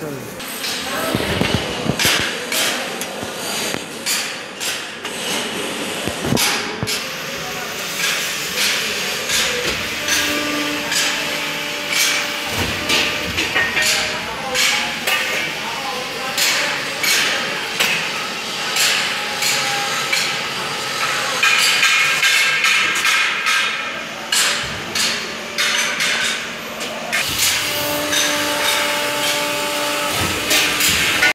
Bacana.